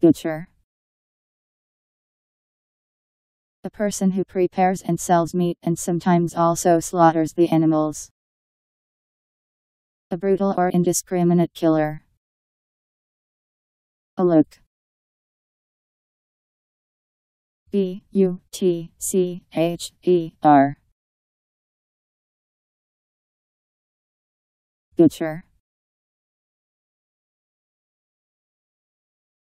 Butcher. A person who prepares and sells meat and sometimes also slaughters the animals. A brutal or indiscriminate killer. A look. B U T C H E R. Butcher.